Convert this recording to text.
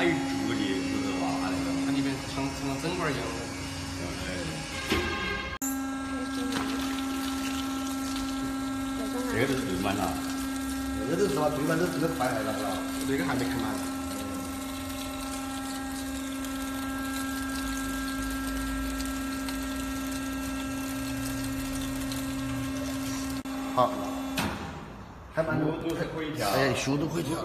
它有助力，不是哇那个。它里面像像整管一样的。这个都是最满了。这个都是吧，最满都这个快来了，是吧？这个还没看满。好，还蛮多，还可以跳。哎，修都可以跳。